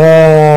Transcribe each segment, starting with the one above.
お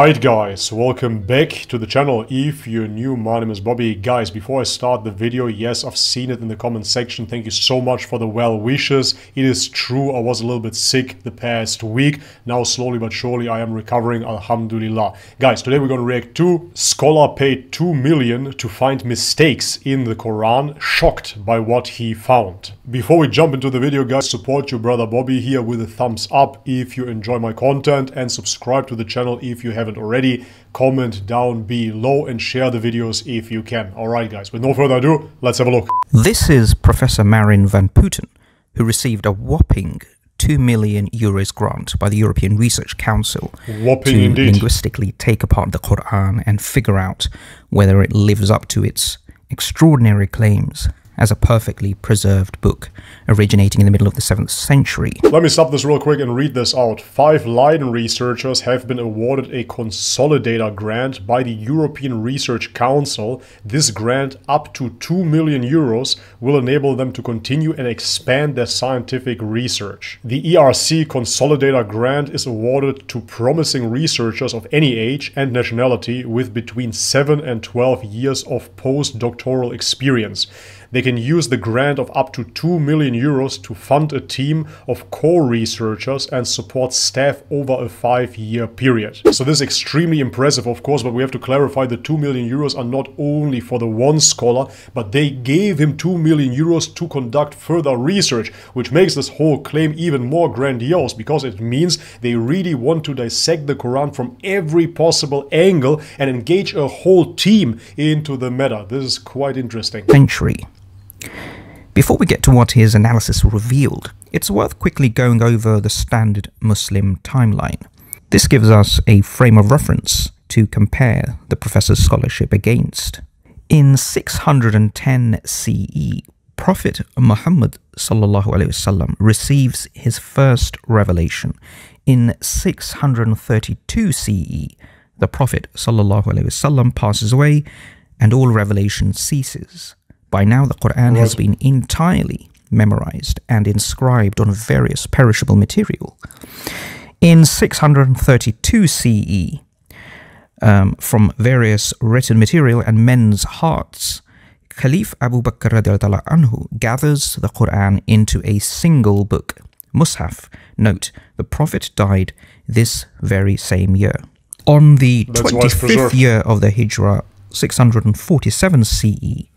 Alright guys, welcome back to the channel. If you're new, my name is Bobby. Guys, before I start the video, yes, I've seen it in the comment section. Thank you so much for the well wishes. It is true, I was a little bit sick the past week. Now slowly but surely I am recovering, alhamdulillah. Guys, today we're going to react to Scholar paid 2 million to find mistakes in the Quran, shocked by what he found. Before we jump into the video, guys, support your brother Bobby here with a thumbs up if you enjoy my content and subscribe to the channel if you haven't already. Comment down below and share the videos if you can. Alright guys, with no further ado, let's have a look. This is Professor Marijn van Putten, who received a whopping 2 million euros grant by the European Research Council Whopping to indeed. linguistically take apart the Quran and figure out whether it lives up to its extraordinary claims as a perfectly preserved book originating in the middle of the 7th century. Let me stop this real quick and read this out. Five Leiden researchers have been awarded a consolidator grant by the European Research Council. This grant, up to 2 million euros, will enable them to continue and expand their scientific research. The ERC consolidator grant is awarded to promising researchers of any age and nationality with between 7 and 12 years of postdoctoral experience. They can use the grant of up to 2 million euros to fund a team of core researchers and support staff over a five year period. So, this is extremely impressive, of course, but we have to clarify the 2 million euros are not only for the one scholar, but they gave him 2 million euros to conduct further research, which makes this whole claim even more grandiose because it means they really want to dissect the Quran from every possible angle and engage a whole team into the matter. This is quite interesting. century. Before we get to what his analysis revealed, it's worth quickly going over the standard Muslim timeline. This gives us a frame of reference to compare the professor's scholarship against. In 610 CE, Prophet Muhammad wasallam receives his first revelation. In 632 CE, the Prophet wasallam passes away and all revelation ceases. By now, the Quran has been entirely memorized and inscribed on various perishable material. In 632 CE, um, from various written material and men's hearts, Caliph Abu Bakr anhu gathers the Quran into a single book, Mus'haf. Note, the Prophet died this very same year. On the That's 25th year of the Hijrah, 647 CE,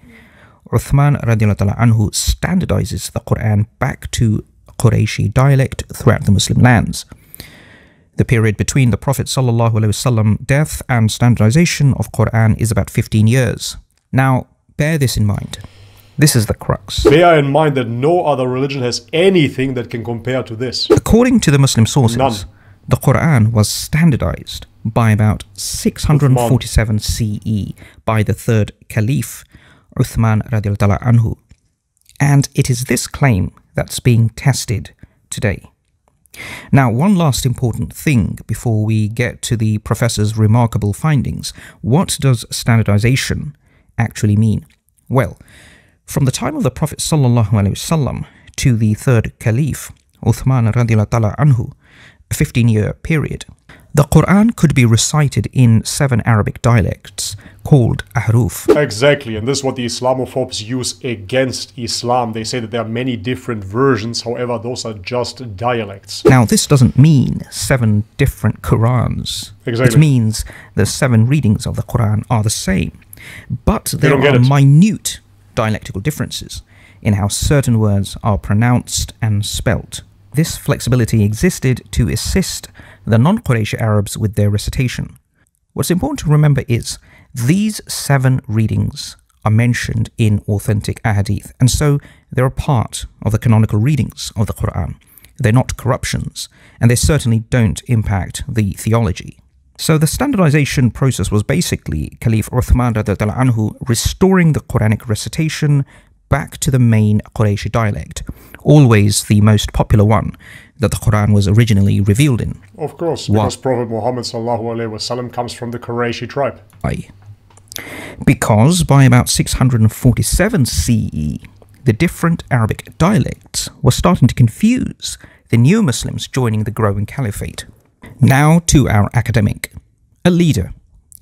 Uthman radiallahu anhu standardizes the Quran back to Qurayshi dialect throughout the Muslim lands. The period between the Prophet ﷺ death and standardization of Quran is about 15 years. Now, bear this in mind. This is the crux. Bear in mind that no other religion has anything that can compare to this. According to the Muslim sources, None. the Quran was standardized by about 647 CE by the third Caliph, Uthman radiallahu anhu. And it is this claim that's being tested today. Now, one last important thing before we get to the professor's remarkable findings. What does standardization actually mean? Well, from the time of the Prophet wasallam to the third Caliph, Uthman radiallahu anhu, a 15-year period, the Quran could be recited in seven Arabic dialects called ahruf. Exactly, and this is what the Islamophobes use against Islam. They say that there are many different versions, however, those are just dialects. Now, this doesn't mean seven different Qurans. Exactly. It means the seven readings of the Quran are the same. But there are minute dialectical differences in how certain words are pronounced and spelt. This flexibility existed to assist the non Quraysh Arabs with their recitation. What's important to remember is these seven readings are mentioned in authentic ahadith, and so they're a part of the canonical readings of the Quran. They're not corruptions, and they certainly don't impact the theology. So the standardization process was basically Caliph Uthman anhu restoring the Quranic recitation back to the main Qurayshi dialect, always the most popular one that the Quran was originally revealed in. Of course, Why? because Prophet Muhammad wasallam comes from the Qurayshi tribe. Why? Because by about 647 CE, the different Arabic dialects were starting to confuse the new Muslims joining the growing caliphate. Now to our academic, a leader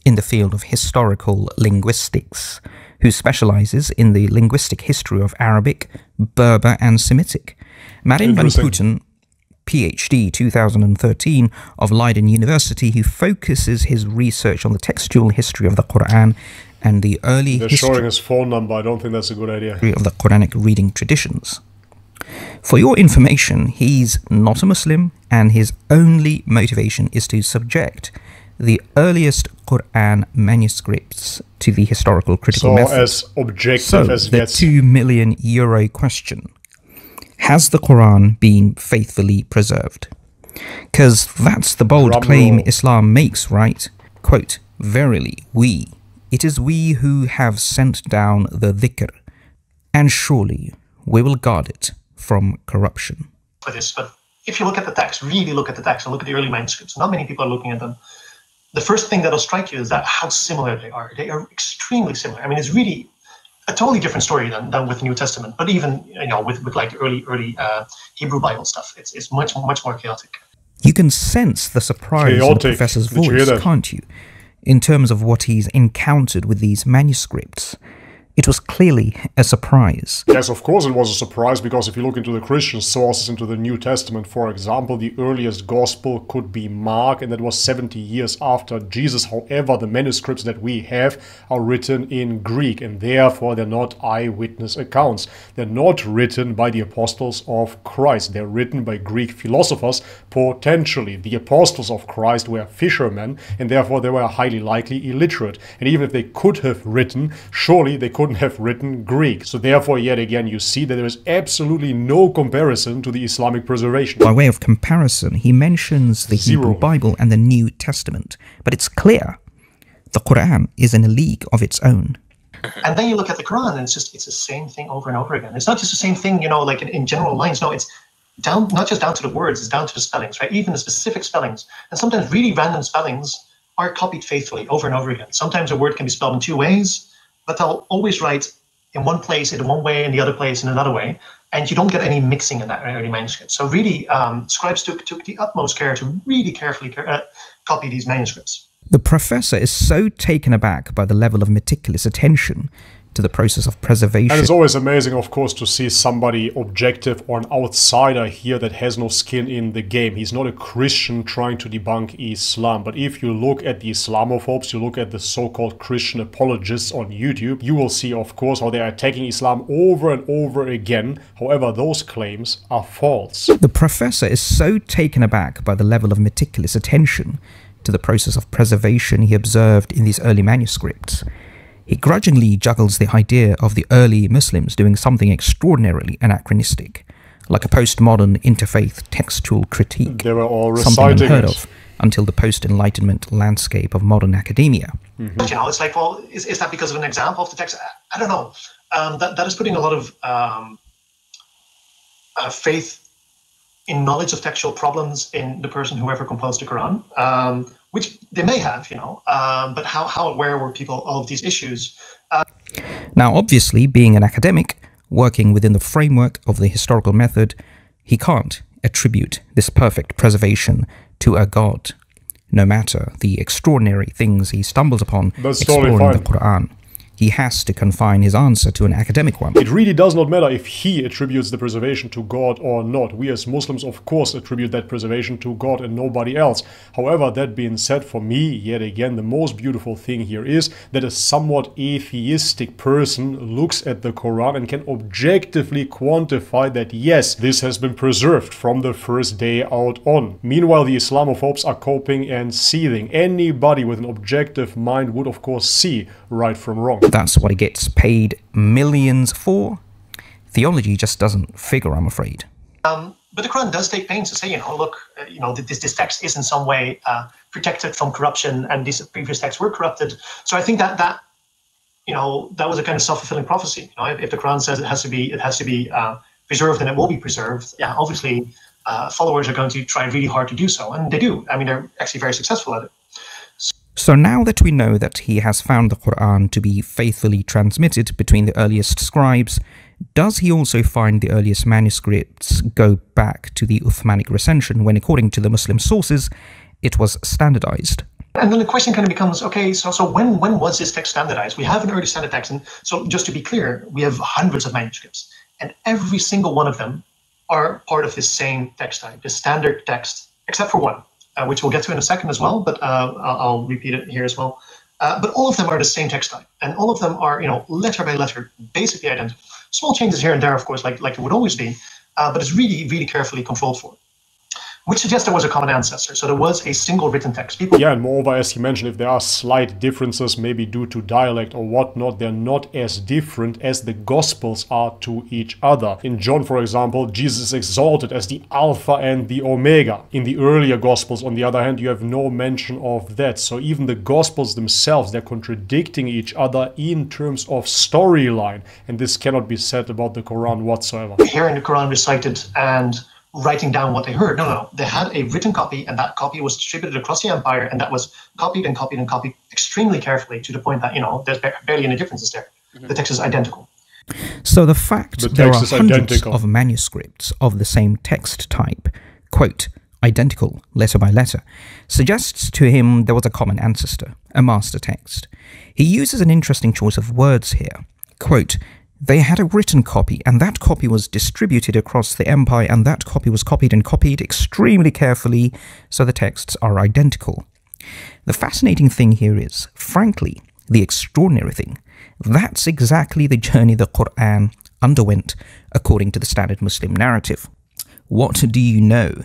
in the field of historical linguistics, who specializes in the linguistic history of Arabic, Berber, and Semitic. Marijn van. Putten, PhD 2013 of Leiden University, who focuses his research on the textual history of the Quran and the early They're history showing his phone number. I don't think that's a good idea. of the Quranic reading traditions. For your information, he's not a Muslim, and his only motivation is to subject the earliest Quran manuscripts to the historical critical So method. as objective So, as it the gets. two million euro question Has the Quran been faithfully preserved? Because that's the bold Drum claim roll. Islam makes, right? Quote, Verily, we, it is we who have sent down the dhikr, and surely we will guard it from corruption. for this, but if you look at the text, really look at the text and look at the early manuscripts, not many people are looking at them. The first thing that'll strike you is that how similar they are. They are extremely similar. I mean, it's really a totally different story than, than with the New Testament, but even you know with, with like early early uh, Hebrew Bible stuff, it's it's much much more chaotic. You can sense the surprise in the professor's Did you voice, can't you? In terms of what he's encountered with these manuscripts. It was clearly a surprise. Yes, of course it was a surprise because if you look into the Christian sources, into the New Testament, for example, the earliest gospel could be Mark, and that was 70 years after Jesus. However, the manuscripts that we have are written in Greek, and therefore they're not eyewitness accounts. They're not written by the apostles of Christ. They're written by Greek philosophers, potentially. The apostles of Christ were fishermen, and therefore they were highly likely illiterate. And even if they could have written, surely they couldn't have written Greek. So therefore, yet again, you see that there is absolutely no comparison to the Islamic preservation. By way of comparison, he mentions the Zero. Hebrew Bible and the New Testament, but it's clear the Quran is in a league of its own. And then you look at the Quran, and it's just it's the same thing over and over again. It's not just the same thing, you know, like in, in general lines. No, it's down not just down to the words, it's down to the spellings, right? Even the specific spellings, and sometimes really random spellings are copied faithfully over and over again. Sometimes a word can be spelled in two ways, but they'll always write in one place in one way, in the other place in another way, and you don't get any mixing in that early manuscript. So really, um, scribes took took the utmost care to really carefully care, uh, copy these manuscripts. The professor is so taken aback by the level of meticulous attention to the process of preservation. And it's always amazing, of course, to see somebody objective or an outsider here that has no skin in the game. He's not a Christian trying to debunk Islam. But if you look at the Islamophobes, you look at the so called Christian apologists on YouTube, you will see, of course, how they are attacking Islam over and over again. However, those claims are false. The professor is so taken aback by the level of meticulous attention to the process of preservation he observed in these early manuscripts. He grudgingly juggles the idea of the early Muslims doing something extraordinarily anachronistic, like a postmodern interfaith textual critique, They were all something unheard it. of until the post Enlightenment landscape of modern academia. But, you know, it's like, well, is, is that because of an example of the text? I, I don't know. Um, that, that is putting a lot of um, uh, faith in knowledge of textual problems in the person whoever composed the Quran, um, which they may have, you know. Um, but how, how aware were people of these issues? Now, obviously, being an academic, working within the framework of the historical method, he can't attribute this perfect preservation to a god, no matter the extraordinary things he stumbles upon That's totally exploring the. Quran. He has to confine his answer to an academic one. It really does not matter if he attributes the preservation to God or not. We as Muslims, of course, attribute that preservation to God and nobody else. However, that being said, for me, yet again, the most beautiful thing here is that a somewhat atheistic person looks at the Quran and can objectively quantify that, yes, this has been preserved from the first day out on. Meanwhile, the Islamophobes are coping and seething. Anybody with an objective mind would, of course, see right from wrong. That's what he gets paid millions for. Theology just doesn't figure, I'm afraid. Um, but the Quran does take pains to say, you know, look, uh, you know, this, this text is in some way uh, protected from corruption, and these previous texts were corrupted. So I think that that, you know, that was a kind of self-fulfilling prophecy. You know, if, if the Quran says it has to be, it has to be uh, preserved, then it will be preserved. Yeah, obviously, uh, followers are going to try really hard to do so, and they do. I mean, they're actually very successful at it. So now that we know that he has found the Quran to be faithfully transmitted between the earliest scribes, does he also find the earliest manuscripts go back to the Uthmanic recension when, according to the Muslim sources, it was standardized. And then the question kind of becomes, okay, so so when when was this text standardized? We have an early standard text, and so just to be clear, we have hundreds of manuscripts, and every single one of them are part of this same text type, the standard text, except for one, uh, which we'll get to in a second as well, but uh, I'll, repeat it here as well. Uh, but all of them are the same text type, and all of them are, you know, letter by letter, basically identical. Small changes here and there, of course, like like it would always be, uh, but it's really, really carefully controlled for which suggests there was a common ancestor. So there was a single written text. People yeah, and moreover, as you mentioned, if there are slight differences, maybe due to dialect or whatnot, they're not as different as the Gospels are to each other. In John, for example, Jesus is exalted as the Alpha and the Omega. In the earlier Gospels, on the other hand, you have no mention of that. So even the Gospels themselves, they're contradicting each other in terms of storyline. And this cannot be said about the Quran whatsoever. Hearing the Quran recited and writing down what they heard. No, no, no. They had a written copy, and that copy was distributed across the empire, and that was copied and copied and copied extremely carefully to the point that you know there's barely any differences there. Mm-hmm. The text is identical. So the fact the there are hundreds identical. of manuscripts of the same text type, quote, identical letter by letter, suggests to him there was a common ancestor, a master text. He uses an interesting choice of words here. Quote, they had a written copy, and that copy was distributed across the empire, and that copy was copied and copied extremely carefully, so the texts are identical. The fascinating thing here is, frankly, the extraordinary thing, that's exactly the journey the Quran underwent according to the standard Muslim narrative. What do you know?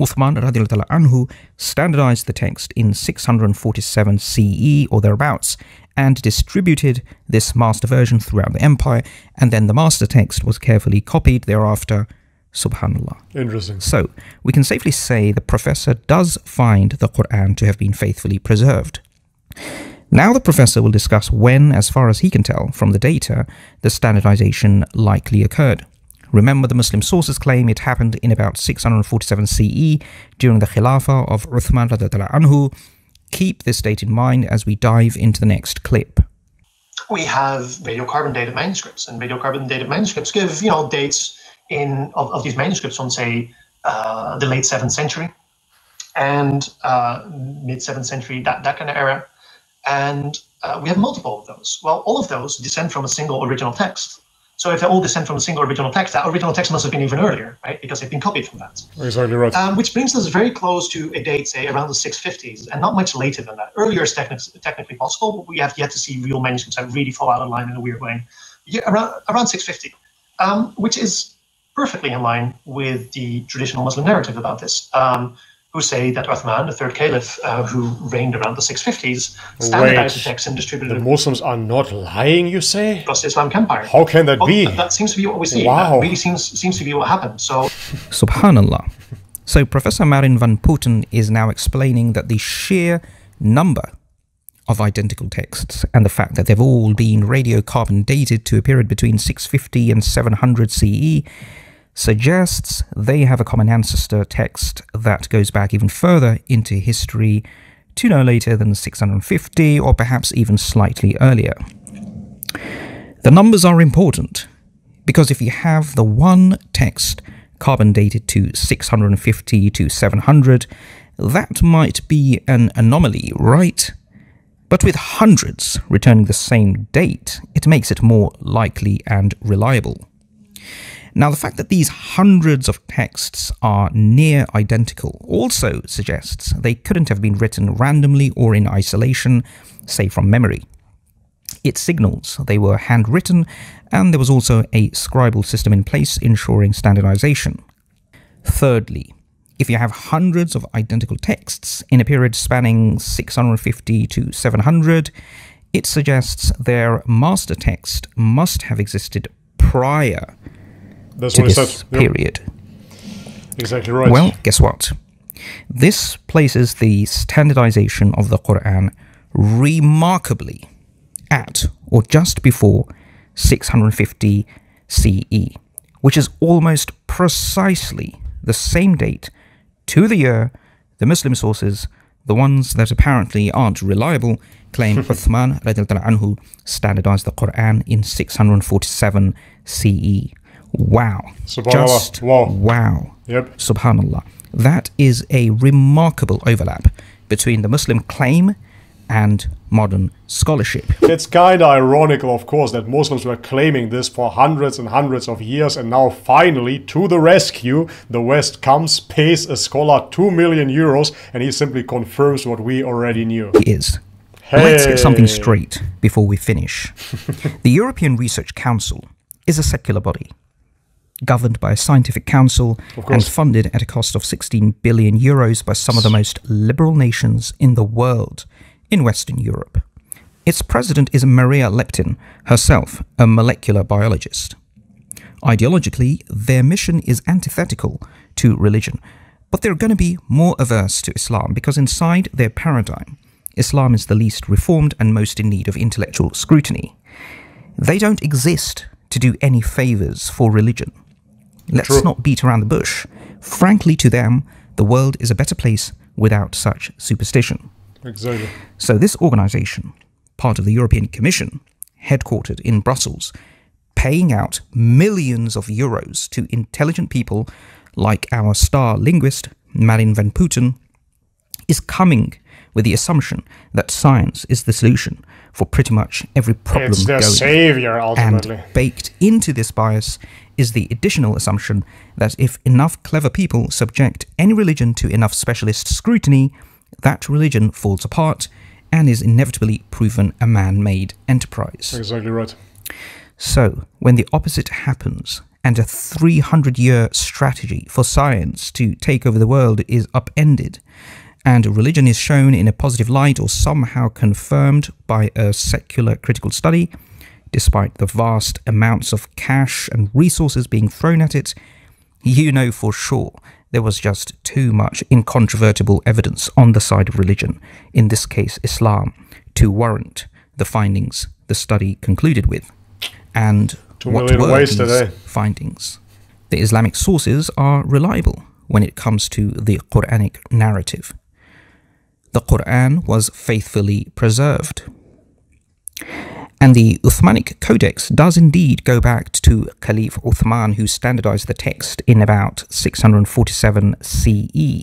Uthman radiallahu anhu standardized the text in 647 CE or thereabouts and distributed this master version throughout the empire, and then the master text was carefully copied thereafter. Subhanallah. Interesting. So, we can safely say the professor does find the Quran to have been faithfully preserved. Now, the professor will discuss when, as far as he can tell from the data, the standardization likely occurred. Remember, the Muslim sources claim it happened in about 647 CE during the Khilafah of Uthman anhu, Keep this date in mind as we dive into the next clip. We have radiocarbon dated manuscripts, and radiocarbon dated manuscripts give you know dates in of, of these manuscripts from say uh, the late seventh century and uh, mid seventh century, that that kind of era, and uh, we have multiple of those. Well, all of those descend from a single original text. So if they're all descend from a single original text, that original text must have been even earlier, right? Because they've been copied from that. Exactly right. Um, which brings us very close to a date, say, around the 650s, and not much later than that. Earlier is technically, technically possible, but we have yet to see real manuscripts that really fall out of line in a weird way. Yeah, around, around 650, um, which is perfectly in line with the traditional Muslim narrative about this. Um, who say that Uthman, the third caliph, uh, who reigned around the 650s, standardized Wait, the text and distributed the Muslims are not lying, you say? Across the Islamic Empire. How can that well, be? That seems to be what we see. Wow. That really seems, seems to be what happened. So, Subhanallah. So, Professor Marijn van Putten is now explaining that the sheer number of identical texts and the fact that they've all been radiocarbon dated to a period between 650 and 700 CE suggests they have a common ancestor text that goes back even further into history to no later than 650 or perhaps even slightly earlier. The numbers are important because if you have the one text carbon dated to 650 to 700, that might be an anomaly, right? But with hundreds returning the same date, it makes it more likely and reliable. Now, the fact that these hundreds of texts are near identical also suggests they couldn't have been written randomly or in isolation, say from memory. It signals they were handwritten, and there was also a scribal system in place ensuring standardization. Thirdly, if you have hundreds of identical texts in a period spanning 650 to 700, it suggests their master text must have existed prior that's to this period. Exactly right. Well, guess what? This places the standardization of the Quran remarkably at or just before 650 CE, which is almost precisely the same date to the year the Muslim sources, the ones that apparently aren't reliable, claim Uthman anhu standardized the Quran in 647 CE. Wow. Subhanallah. Just wow. Wow. Yep. Subhanallah. That is a remarkable overlap between the Muslim claim and modern scholarship. It's kind of ironical, of course, that Muslims were claiming this for hundreds and hundreds of years, and now finally, to the rescue, the West comes, pays a scholar 2 million euros, and he simply confirms what we already knew. He is. Let's get something straight before we finish. the European Research Council is a secular body governed by a scientific council and funded at a cost of 16 billion euros by some of the most liberal nations in the world in Western Europe. Its president is Maria Leptin, herself a molecular biologist. Ideologically, their mission is antithetical to religion, but they're going to be more averse to Islam because inside their paradigm, Islam is the least reformed and most in need of intellectual scrutiny. They don't exist to do any favors for religion. Let's True. not beat around the bush. Frankly, to them, the world is a better place without such superstition. Exactly. So, this organization, part of the European Commission, headquartered in Brussels, paying out millions of euros to intelligent people like our star linguist, Marijn van Putten, is coming with the assumption that science is the solution for pretty much every problem it's the going. savior, ultimately. And baked into this bias is the additional assumption that if enough clever people subject any religion to enough specialist scrutiny, that religion falls apart and is inevitably proven a man made enterprise. Exactly right. So, when the opposite happens, and a 300 year strategy for science to take over the world is upended, and religion is shown in a positive light or somehow confirmed by a secular critical study, despite the vast amounts of cash and resources being thrown at it, you know for sure there was just too much incontrovertible evidence on the side of religion, in this case Islam, to warrant the findings the study concluded with. And what were these today. findings? The Islamic sources are reliable when it comes to the Quranic narrative. The Quran was faithfully preserved. And the Uthmanic Codex does indeed go back to Caliph Uthman, who standardized the text in about 647 CE.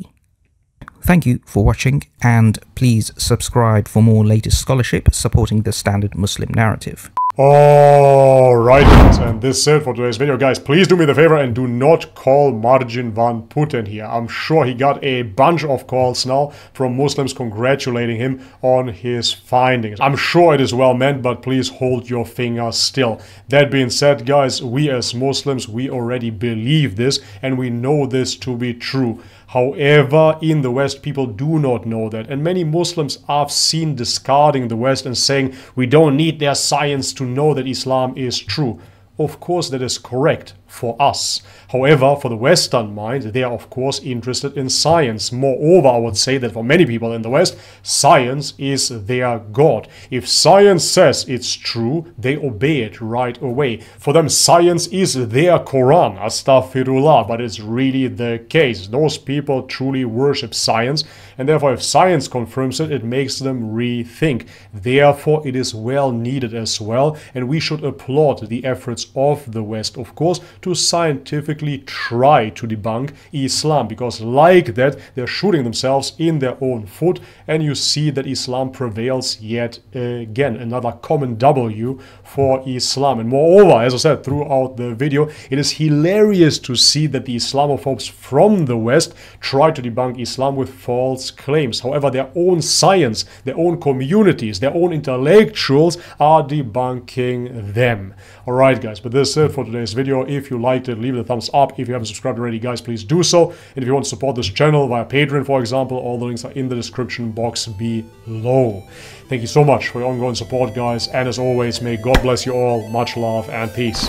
Thank you for watching, and please subscribe for more latest scholarship supporting the standard Muslim narrative. Alright, and this is it for today's video. Guys, please do me the favor and do not call Marijn van Putten here. I'm sure he got a bunch of calls now from Muslims congratulating him on his findings. I'm sure it is well meant, but please hold your finger still. That being said, guys, we as Muslims, we already believe this and we know this to be true. However, in the West, people do not know that. And many Muslims I've seen discarding the West and saying, we don't need their science to know that Islam is true. Of course, that is correct for us. However, for the Western mind, they are of course interested in science. Moreover, I would say that for many people in the West, science is their God. If science says it's true, they obey it right away. For them, science is their Quran, astaghfirullah, but it's really the case. Those people truly worship science, and therefore if science confirms it, it makes them rethink. Therefore, it is well needed as well, and we should applaud the efforts of the West, of course, to scientifically try to debunk Islam because like that they're shooting themselves in their own foot. And you see that Islam prevails yet again. Another common W for Islam and moreover as I said throughout the video it is hilarious to see that the Islamophobes from the West try to debunk Islam with false claims however their own science their own communities their own intellectuals are debunking them alright guys but this is it for today's video if you liked it, leave it a thumbs up. If you haven't subscribed already, guys, please do so. And if you want to support this channel via Patreon, for example, all the links are in the description box below. Thank you so much for your ongoing support, guys. And as always, may God bless you all. Much love and peace.